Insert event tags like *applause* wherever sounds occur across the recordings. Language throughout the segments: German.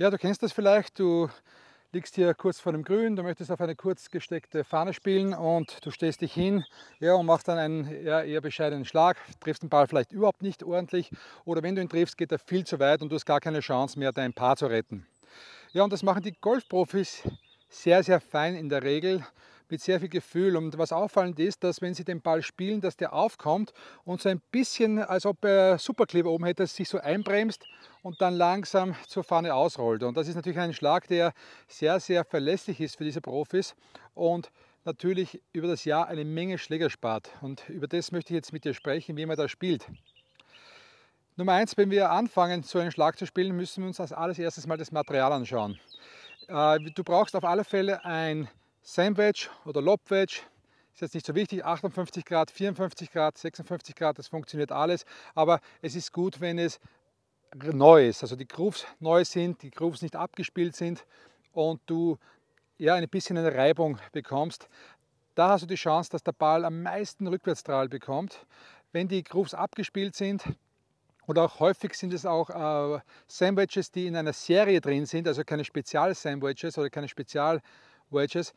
Ja, du kennst das vielleicht. Du liegst hier kurz vor dem Grün, du möchtest auf eine kurz gesteckte Fahne spielen und du stehst dich hin ja, und machst dann einen ja, eher bescheidenen Schlag, triffst den Ball vielleicht überhaupt nicht ordentlich oder wenn du ihn triffst, geht er viel zu weit und du hast gar keine Chance mehr, dein Paar zu retten. Ja, und das machen die Golfprofis sehr, sehr fein in der Regel mit sehr viel Gefühl. Und was auffallend ist, dass wenn sie den Ball spielen, dass der aufkommt und so ein bisschen, als ob er Superkleber oben hätte, sich so einbremst und dann langsam zur Fahne ausrollt. Und das ist natürlich ein Schlag, der sehr, sehr verlässlich ist für diese Profis und natürlich über das Jahr eine Menge Schläger spart. Und über das möchte ich jetzt mit dir sprechen, wie man da spielt. Nummer eins, wenn wir anfangen, so einen Schlag zu spielen, müssen wir uns als allererstes mal das Material anschauen. Äh, du brauchst auf alle Fälle ein Sandwich oder Lobwedge, ist jetzt nicht so wichtig, 58 Grad, 54 Grad, 56 Grad, das funktioniert alles, aber es ist gut, wenn es neu ist, also die Grooves neu sind, die Grooves nicht abgespielt sind und du ja ein bisschen eine Reibung bekommst. Da hast du die Chance, dass der Ball am meisten Rückwärtsstrahl bekommt. Wenn die Grooves abgespielt sind, oder auch häufig sind es auch äh, Sandwiches, die in einer Serie drin sind, also keine Spezial-Sandwiches oder keine Spezial-Wedges,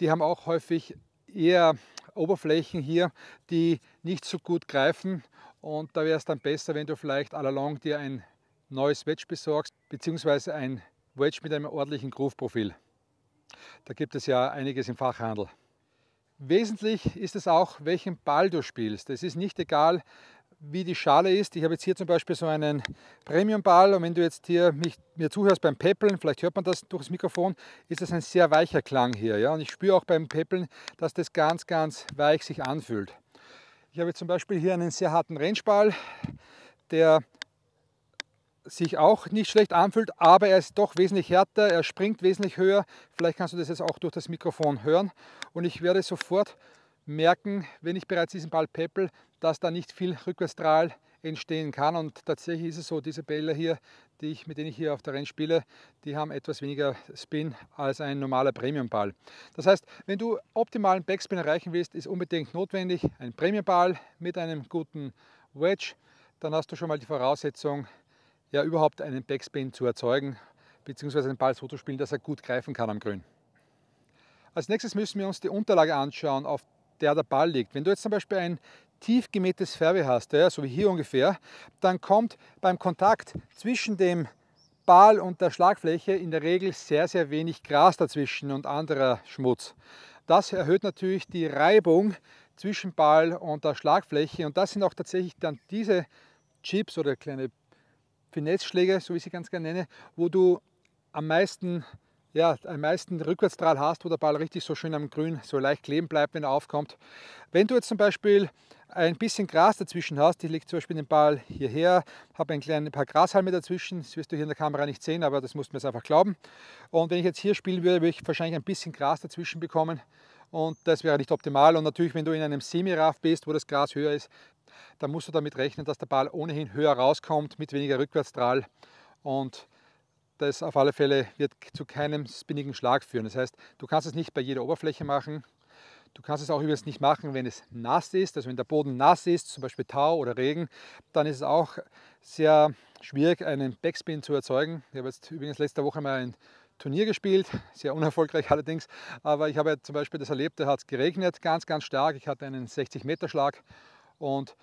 die haben auch häufig eher Oberflächen hier, die nicht so gut greifen. Und da wäre es dann besser, wenn du vielleicht allalong dir ein neues Wedge besorgst, beziehungsweise ein Wedge mit einem ordentlichen Groove-Profil. Da gibt es ja einiges im Fachhandel. Wesentlich ist es auch, welchen Ball du spielst. Es ist nicht egal, wie die Schale ist. Ich habe jetzt hier zum Beispiel so einen Premium-Ball und wenn du jetzt hier mich, mir zuhörst beim Peppeln, vielleicht hört man das durch das Mikrofon, ist das ein sehr weicher Klang hier. Ja? Und ich spüre auch beim Peppeln, dass das ganz, ganz weich sich anfühlt. Ich habe jetzt zum Beispiel hier einen sehr harten Rangeball, der sich auch nicht schlecht anfühlt, aber er ist doch wesentlich härter, er springt wesentlich höher. Vielleicht kannst du das jetzt auch durch das Mikrofon hören. Und ich werde sofort merken, wenn ich bereits diesen Ball peppel, dass da nicht viel Rückwärtsstrahl entstehen kann. Und tatsächlich ist es so, diese Bälle hier, die ich, mit denen ich hier auf der Renn spiele, die haben etwas weniger Spin als ein normaler Premium-Ball. Das heißt, wenn du optimalen Backspin erreichen willst, ist unbedingt notwendig ein Premium-Ball mit einem guten Wedge. Dann hast du schon mal die Voraussetzung, ja überhaupt einen Backspin zu erzeugen, beziehungsweise den Ball so zu spielen, dass er gut greifen kann am Grün. Als nächstes müssen wir uns die Unterlage anschauen, auf der der Ball liegt. Wenn du jetzt zum Beispiel ein tief gemähtes Fairway hast, ja, so wie hier ungefähr, dann kommt beim Kontakt zwischen dem Ball und der Schlagfläche in der Regel sehr, sehr wenig Gras dazwischen und anderer Schmutz. Das erhöht natürlich die Reibung zwischen Ball und der Schlagfläche und das sind auch tatsächlich dann diese Chips oder kleine Finesse-Schläge, so wie ich sie ganz gerne nenne, wo du am meisten ja, am meisten Rückwärtsstrahl hast, wo der Ball richtig so schön am Grün so leicht kleben bleibt, wenn er aufkommt. Wenn du jetzt zum Beispiel ein bisschen Gras dazwischen hast, ich lege zum Beispiel den Ball hierher, habe ein, klein, ein paar Grashalme dazwischen, das wirst du hier in der Kamera nicht sehen, aber das musst du mir jetzt einfach glauben. Und wenn ich jetzt hier spielen würde, würde ich wahrscheinlich ein bisschen Gras dazwischen bekommen und das wäre nicht optimal. Und natürlich, wenn du in einem Semi-Raff bist, wo das Gras höher ist, dann musst du damit rechnen, dass der Ball ohnehin höher rauskommt mit weniger Rückwärtsstrahl und das auf alle Fälle wird zu keinem spinnigen Schlag führen. Das heißt, du kannst es nicht bei jeder Oberfläche machen. Du kannst es auch übrigens nicht machen, wenn es nass ist, also wenn der Boden nass ist, zum Beispiel Tau oder Regen, dann ist es auch sehr schwierig, einen Backspin zu erzeugen. Ich habe jetzt übrigens letzte Woche mal ein Turnier gespielt, sehr unerfolgreich *laughs* allerdings, aber ich habe zum Beispiel das erlebt, da hat es geregnet, ganz, ganz stark. Ich hatte einen 60-Meter-Schlag und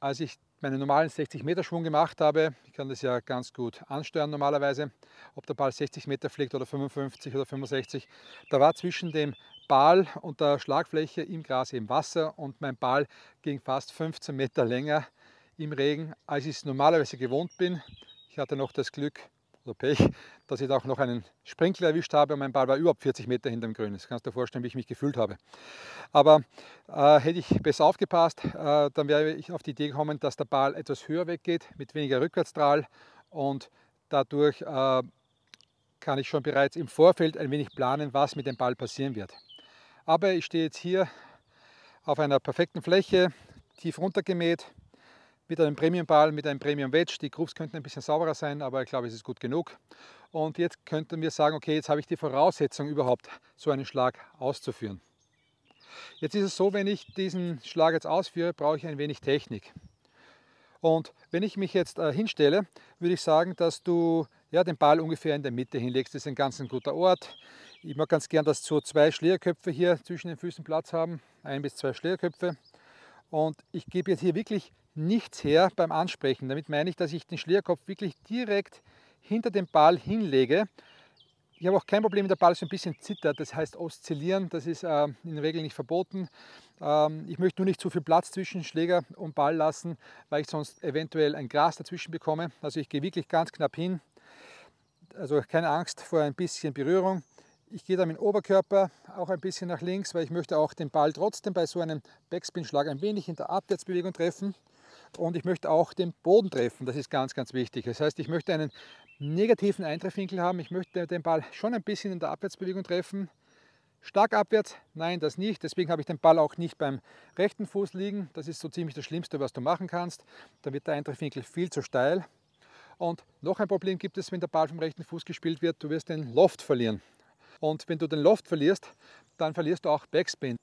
als ich meinen normalen 60 Meter Schwung gemacht habe, ich kann das ja ganz gut ansteuern normalerweise, ob der Ball 60 Meter fliegt oder 55 oder 65, da war zwischen dem Ball und der Schlagfläche im Gras eben Wasser und mein Ball ging fast 15 Meter länger im Regen, als ich es normalerweise gewohnt bin. Ich hatte noch das Glück, oder Pech, dass ich auch noch einen Sprinkler erwischt habe und mein Ball war überhaupt 40 Meter hinter dem Grün. Das kannst du dir vorstellen, wie ich mich gefühlt habe. Aber äh, hätte ich besser aufgepasst, äh, dann wäre ich auf die Idee gekommen, dass der Ball etwas höher weggeht, mit weniger Rückwärtsstrahl und dadurch äh, kann ich schon bereits im Vorfeld ein wenig planen, was mit dem Ball passieren wird. Aber ich stehe jetzt hier auf einer perfekten Fläche, tief runtergemäht, mit einem Premium-Ball, mit einem Premium-Wedge. Die Grooves könnten ein bisschen sauberer sein, aber ich glaube, es ist gut genug. Und jetzt könnten wir sagen, okay, jetzt habe ich die Voraussetzung überhaupt, so einen Schlag auszuführen. Jetzt ist es so, wenn ich diesen Schlag jetzt ausführe, brauche ich ein wenig Technik. Und wenn ich mich jetzt äh, hinstelle, würde ich sagen, dass du ja, den Ball ungefähr in der Mitte hinlegst. Das ist ein ganz ein guter Ort. Ich mag ganz gern, dass so zwei Schlägerköpfe hier zwischen den Füßen Platz haben, ein bis zwei Schlägerköpfe. Und ich gebe jetzt hier wirklich nichts her beim Ansprechen. Damit meine ich, dass ich den Schlägerkopf wirklich direkt hinter den Ball hinlege. Ich habe auch kein Problem, wenn der Ball so ein bisschen zittert, das heißt oszillieren, das ist äh, in der Regel nicht verboten. Ähm, ich möchte nur nicht zu viel Platz zwischen Schläger und Ball lassen, weil ich sonst eventuell ein Gras dazwischen bekomme. Also ich gehe wirklich ganz knapp hin, also keine Angst vor ein bisschen Berührung. Ich gehe dann mit dem Oberkörper auch ein bisschen nach links, weil ich möchte auch den Ball trotzdem bei so einem Backspin-Schlag ein wenig in der Abwärtsbewegung treffen. Und ich möchte auch den Boden treffen, das ist ganz, ganz wichtig. Das heißt, ich möchte einen negativen Eintreffwinkel haben. Ich möchte den Ball schon ein bisschen in der Abwärtsbewegung treffen. Stark abwärts? Nein, das nicht. Deswegen habe ich den Ball auch nicht beim rechten Fuß liegen. Das ist so ziemlich das Schlimmste, was du machen kannst. Da wird der Eintreffwinkel viel zu steil. Und noch ein Problem gibt es, wenn der Ball vom rechten Fuß gespielt wird. Du wirst den Loft verlieren. Und wenn du den Loft verlierst, dann verlierst du auch Backspin.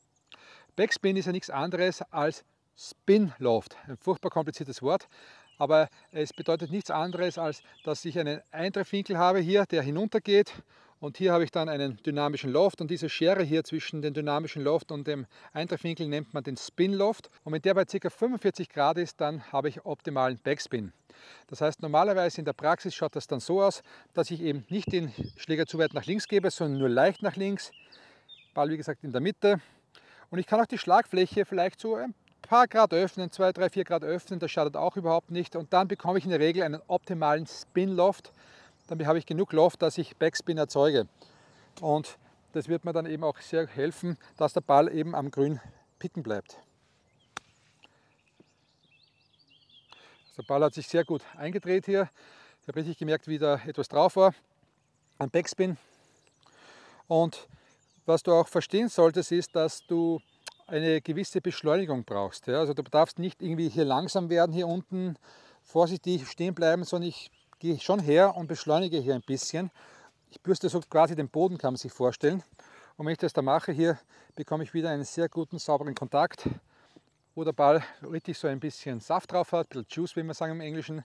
Backspin ist ja nichts anderes als Spin Loft. Ein furchtbar kompliziertes Wort aber es bedeutet nichts anderes, als dass ich einen Eintreffwinkel habe hier, der hinuntergeht und hier habe ich dann einen dynamischen Loft und diese Schere hier zwischen dem dynamischen Loft und dem Eintreffwinkel nennt man den Spin Loft und wenn der bei ca. 45 Grad ist, dann habe ich optimalen Backspin. Das heißt, normalerweise in der Praxis schaut das dann so aus, dass ich eben nicht den Schläger zu weit nach links gebe, sondern nur leicht nach links. Ball wie gesagt in der Mitte. Und ich kann auch die Schlagfläche vielleicht so ein paar Grad öffnen, 2, 3, 4 Grad öffnen, das schadet auch überhaupt nicht. Und dann bekomme ich in der Regel einen optimalen Spin-Loft. Dann habe ich genug Loft, dass ich Backspin erzeuge. Und das wird mir dann eben auch sehr helfen, dass der Ball eben am Grün picken bleibt. Der Ball hat sich sehr gut eingedreht hier. Ich habe richtig gemerkt, wie da etwas drauf war. Ein Backspin. Und was du auch verstehen solltest, ist, dass du eine gewisse Beschleunigung brauchst. Ja? Also du darfst nicht irgendwie hier langsam werden, hier unten vorsichtig stehen bleiben, sondern ich gehe schon her und beschleunige hier ein bisschen. Ich bürste so quasi den Boden, kann man sich vorstellen. Und wenn ich das da mache, hier bekomme ich wieder einen sehr guten, sauberen Kontakt, wo der Ball richtig so ein bisschen Saft drauf hat, ein bisschen Juice, wie man sagen im Englischen,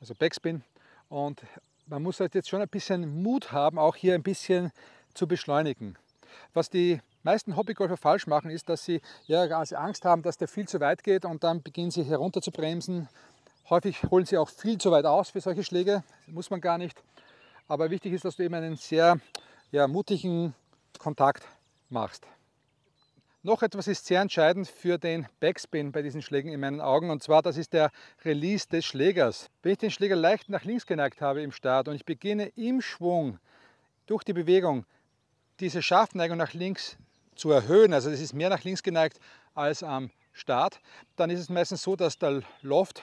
also Backspin. Und man muss halt jetzt schon ein bisschen Mut haben, auch hier ein bisschen zu beschleunigen. Was die meisten Hobbygolfer falsch machen, ist, dass sie ja also Angst haben, dass der viel zu weit geht und dann beginnen sie herunter zu bremsen. Häufig holen sie auch viel zu weit aus für solche Schläge, das muss man gar nicht. Aber wichtig ist, dass du eben einen sehr ja, mutigen Kontakt machst. Noch etwas ist sehr entscheidend für den Backspin bei diesen Schlägen in meinen Augen und zwar das ist der Release des Schlägers. Wenn ich den Schläger leicht nach links geneigt habe im Start und ich beginne im Schwung durch die Bewegung diese Schaftneigung nach links zu erhöhen, also das ist mehr nach links geneigt als am Start, dann ist es meistens so, dass der Loft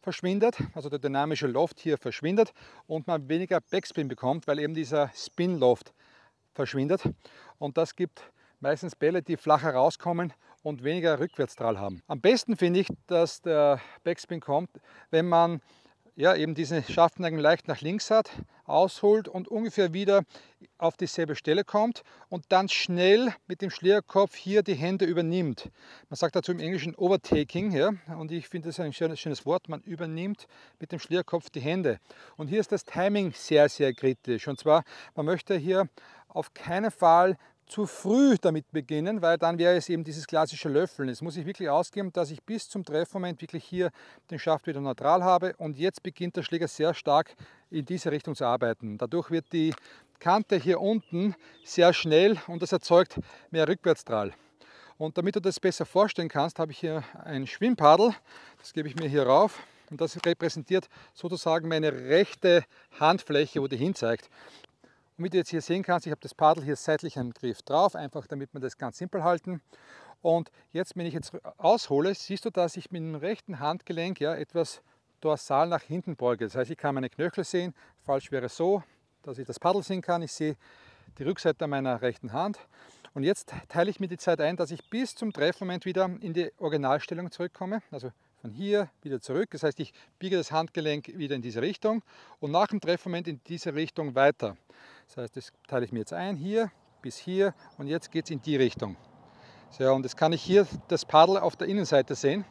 verschwindet, also der dynamische Loft hier verschwindet und man weniger Backspin bekommt, weil eben dieser Spin-Loft verschwindet. Und das gibt meistens Bälle, die flacher rauskommen und weniger Rückwärtsdrall haben. Am besten finde ich, dass der Backspin kommt, wenn man ja, eben diese Schaftneigung leicht nach links hat, ausholt und ungefähr wieder auf dieselbe Stelle kommt und dann schnell mit dem Schlägerkopf hier die Hände übernimmt. Man sagt dazu im Englischen Overtaking ja, und ich finde das ein schönes, schönes Wort. Man übernimmt mit dem Schlägerkopf die Hände. Und hier ist das Timing sehr, sehr kritisch. Und zwar, man möchte hier auf keinen Fall zu früh damit beginnen, weil dann wäre es eben dieses klassische Löffeln. Es muss sich wirklich ausgeben, dass ich bis zum Treffmoment wirklich hier den Schaft wieder neutral habe und jetzt beginnt der Schläger sehr stark in diese Richtung zu arbeiten. Dadurch wird die Kante hier unten sehr schnell und das erzeugt mehr Rückwärtsdrall. Und damit du das besser vorstellen kannst, habe ich hier ein Schwimmpaddel. Das gebe ich mir hier rauf. Und das repräsentiert sozusagen meine rechte Handfläche, wo die hin zeigt. Und wie du jetzt hier sehen kannst, ich habe das Paddel hier seitlich am Griff drauf, einfach damit wir das ganz simpel halten. Und jetzt, wenn ich jetzt aushole, siehst du, dass ich mit dem rechten Handgelenk ja, etwas dorsal nach hinten beuge. Das heißt, ich kann meine Knöchel sehen. Falsch wäre so, dass ich das Paddel sehen kann. Ich sehe die Rückseite meiner rechten Hand. Und jetzt teile ich mir die Zeit ein, dass ich bis zum Treffmoment wieder in die Originalstellung zurückkomme. Also von hier wieder zurück. Das heißt, ich biege das Handgelenk wieder in diese Richtung und nach dem Treffmoment in diese Richtung weiter. Das heißt, das teile ich mir jetzt ein, hier bis hier und jetzt geht es in die Richtung. So, und jetzt kann ich hier das Paddel auf der Innenseite sehen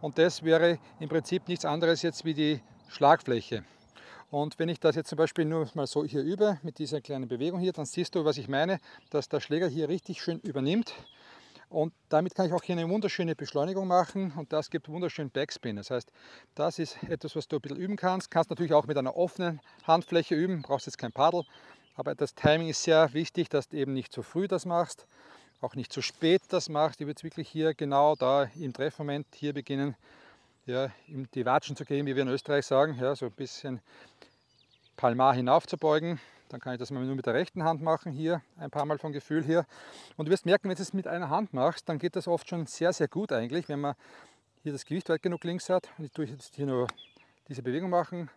und das wäre im Prinzip nichts anderes jetzt wie die Schlagfläche. Und wenn ich das jetzt zum Beispiel nur mal so hier übe, mit dieser kleinen Bewegung hier, dann siehst du, was ich meine, dass der Schläger hier richtig schön übernimmt. Und damit kann ich auch hier eine wunderschöne Beschleunigung machen und das gibt wunderschönen Backspin. Das heißt, das ist etwas, was du ein bisschen üben kannst. Kannst natürlich auch mit einer offenen Handfläche üben, brauchst jetzt kein Paddel. Aber das Timing ist sehr wichtig, dass du eben nicht zu früh das machst, auch nicht zu spät das machst. Ich würde wirklich hier genau da im Treffmoment hier beginnen, ja, die Watschen zu gehen, wie wir in Österreich sagen, ja, so ein bisschen palmar hinauf zu beugen. Dann kann ich das mal nur mit der rechten Hand machen, hier ein paar Mal vom Gefühl hier. Und du wirst merken, wenn du es mit einer Hand machst, dann geht das oft schon sehr, sehr gut eigentlich, wenn man hier das Gewicht weit genug links hat. Und ich tue jetzt hier nur diese Bewegung machen.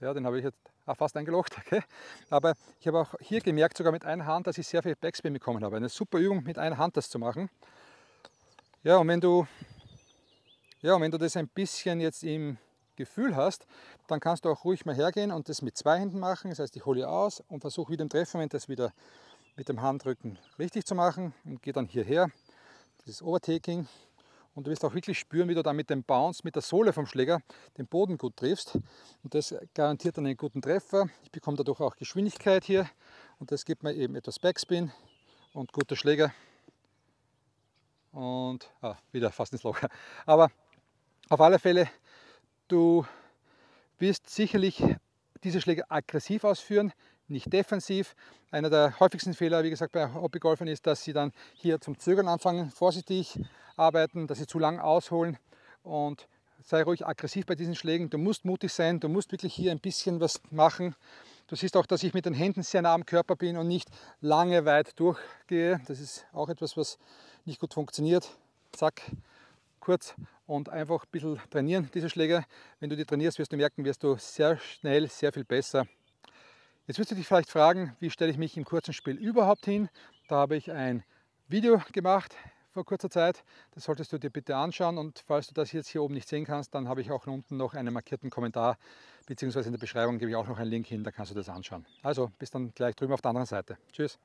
Ja, den habe ich jetzt auch fast eingelocht. *laughs* Okay? Aber ich habe auch hier gemerkt, sogar mit einer Hand, dass ich sehr viel Backspin bekommen habe. Eine super Übung, mit einer Hand das zu machen. Ja, und wenn du, ja, und wenn du das ein bisschen jetzt im Gefühl hast, dann kannst du auch ruhig mal hergehen und das mit zwei Händen machen. Das heißt, ich hole aus und versuche wieder im Treffmoment das wieder mit dem Handrücken richtig zu machen und gehe dann hierher, dieses Overtaking. Und du wirst auch wirklich spüren, wie du dann mit dem Bounce, mit der Sohle vom Schläger den Boden gut triffst. Und das garantiert dann einen guten Treffer. Ich bekomme dadurch auch Geschwindigkeit hier und das gibt mir eben etwas Backspin und guter Schläger. Und ah, wieder fast ins Loch. Aber auf alle Fälle Du wirst sicherlich diese Schläge aggressiv ausführen, nicht defensiv. Einer der häufigsten Fehler, wie gesagt, bei Hobbygolfern ist, dass sie dann hier zum Zögern anfangen, vorsichtig arbeiten, dass sie zu lang ausholen und sei ruhig aggressiv bei diesen Schlägen. Du musst mutig sein, du musst wirklich hier ein bisschen was machen. Du siehst auch, dass ich mit den Händen sehr nah am Körper bin und nicht lange weit durchgehe. Das ist auch etwas, was nicht gut funktioniert. Zack, kurz und einfach ein bisschen trainieren, diese Schläge. Wenn du die trainierst, wirst du merken, wirst du sehr schnell sehr viel besser. Jetzt wirst du dich vielleicht fragen, wie stelle ich mich im kurzen Spiel überhaupt hin? Da habe ich ein Video gemacht vor kurzer Zeit. Das solltest du dir bitte anschauen und falls du das jetzt hier oben nicht sehen kannst, dann habe ich auch unten noch einen markierten Kommentar beziehungsweise in der Beschreibung gebe ich auch noch einen Link hin, da kannst du das anschauen. Also bis dann gleich drüben auf der anderen Seite. Tschüss.